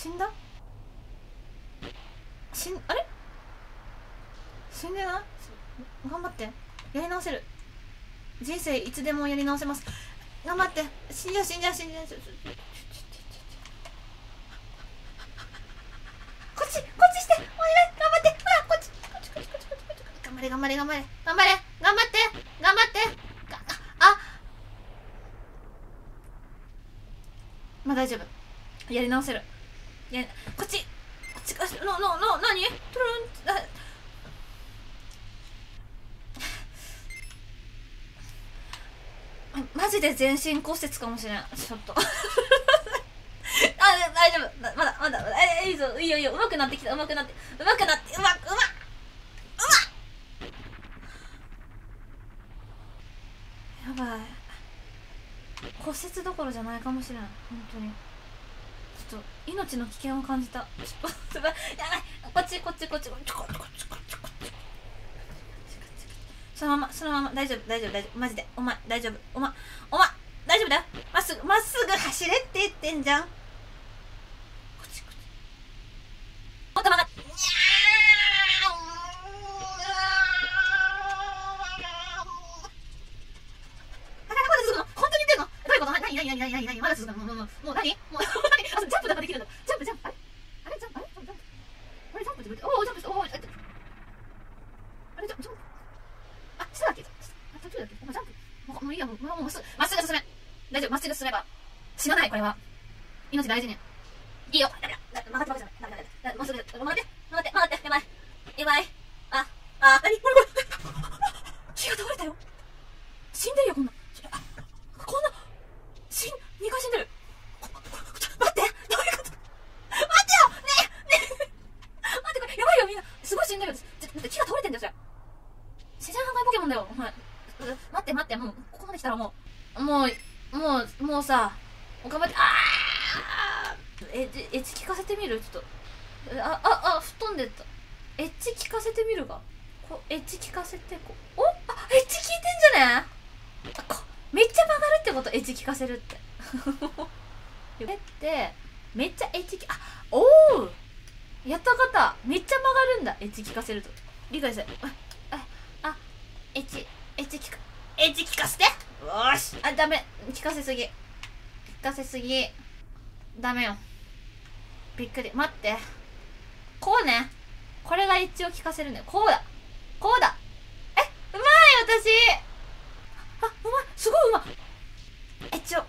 死んだ？死んあれ？死んでない？頑張って。やり直せる。人生いつでもやり直せます。頑張って。死んじゃう死んじゃう死んじゃう。こっちこっちして。お願い。頑張って。ほらこっち。こっちこっちこっちこっちこっち。頑張れ頑張れ頑張れ。頑張れ。頑張って。頑張って。があ。まあ大丈夫。やり直せる。やこっちこっちこっちののの何？トゥルンあマジで全身骨折かもしれん。ちょっと。あ大丈夫。まだまだえいいぞ。いいよいいよ。上手くなってきた。上手くなって。上手くなって。うまくうまうまやばい。骨折どころじゃないかもしれん。本当に。ょっと命の危険を感じた。やばい。こっちこっちこっちこっちこっちこっちこっちこっちそのままそのまま大丈夫大丈夫大丈夫マジでお前大丈夫お前お前大丈夫だよまっすぐまっすぐ走れって言ってんじゃんこっちこっちもっと曲がってにゃーまだ続くの本当に言ってんのどう何何何何何何まだ続くのもうもうもう何もう何あジャンプだからできるんだジャンプジャンプあれ？あれ？ジャンプ？あれ？ジャンプあれ？ジャンプっておおジャンプしておおあれ？ジャンプジャンプあ、下だっけ？あ、途中だっけ？もうジャンプ。もうもういいや、もう、もうまっすぐ、まっすぐ進め。大丈夫、まっすぐ進めば。死なない、これは。命大事に。いいよ。ダメだ。曲がって曲がってダメだ。ダメだ。まっすぐ、曲がって、曲がって、曲がって、やばい。やばい。あ、あ、なにこれこれ。気が倒れたよ。死んでるよ、こんな。あ、こんな。死ん、二回死んでる。待って、どういうこと待ってよねえ、ねえ。待って、これ、やばいよ、みんな。すごい死んでるよ。ちょ、待って、気が倒れてんだよ、それ。自然破壊ポケモンだよ。お前。待って待って、もう、ここまで来たらもう、もう、もう、さ、頑張って、あーえ、でエッジ聞かせてみる？ちょっと。あ、あ、あ、吹っ飛んでった。エッジ聞かせてみるが。こエッジ聞かせて、こお？あ、エッジ聞いてんじゃね？めっちゃ曲がるってこと？エッジ聞かせるって。えって、めっちゃエッジ、あ、おーやったかっためっちゃ曲がるんだ。エッジ聞かせると。理解して。ああ、エッチ、エッチ聞か、エッチ聞かせてよしあ、ダメ。聞かせすぎ。聞かせすぎ。ダメよ。びっくり。待って。こうね。これがエッチを聞かせるんだよ。こうだ。こうだ。え、うまい私あ、うまいすごいうまいエッチを、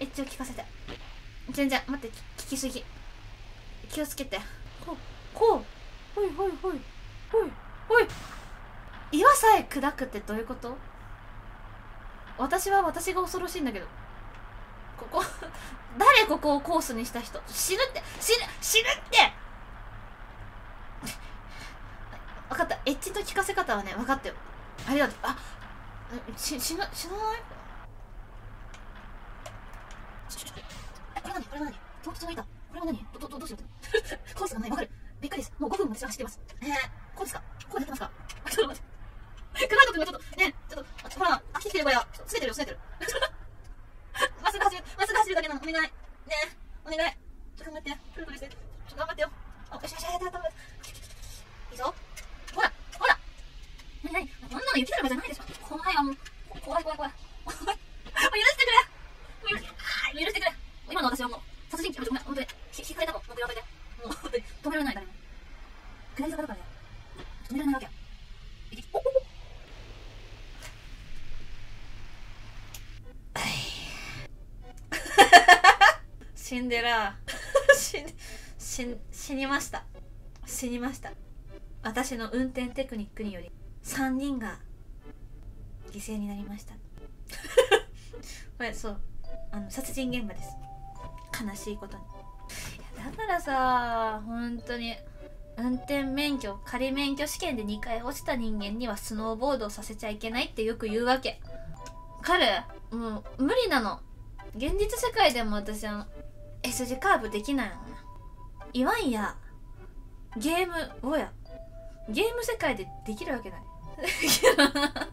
エッチを聞かせて。全然、待って、聞きすぎ。気をつけて。こう、こう。ほいほいほい。ほい、ほい。岩さえ砕くってどういうこと？私は私が恐ろしいんだけどここ 誰ここをコースにした人？死ぬって死ぬ死ぬって！分かった。エッジと聞かせ方はね分かったよ。ありがとう。あし死な死なない？えこれ何？これ何？東吉の板これは何？どどどうしよう コースがない。分かる。びっくりです。もう5分も私は走ってます。えー、こうですかちょっと待ってクラウド君がちょっとねちょっとほら飽きてきてるこれはすねてるよすねてるまっすぐ走るまっすぐ走るだけなのお願いねお願いちょっと頑張って。くるくるして。ちょっと頑張って。よあよしよしよしやったやったいいぞほらほらなになにこんなの雪だるまじゃないでしょ怖いわもう怖い怖い怖いもう許して。くれもう許して。くれ今の私はもう殺人鬼ごめん本当に引かれたもんもうやめて。もう本当に止められない誰も下り坂だからね止められないわけよいけおおお死んでら 死死死にました。死にました。私の運転テクニックにより3人が犠牲になりました。これそう。あの殺人現場です。悲しいことに。だからさ本当に運転免許仮免許試験で2回落ちた人間にはスノーボードをさせちゃいけないってよく言うわけ。彼もう無理なの。現実世界でも私あの S 字カーブできないの言わんやゲームをや。ゲーム世界でできるわけない。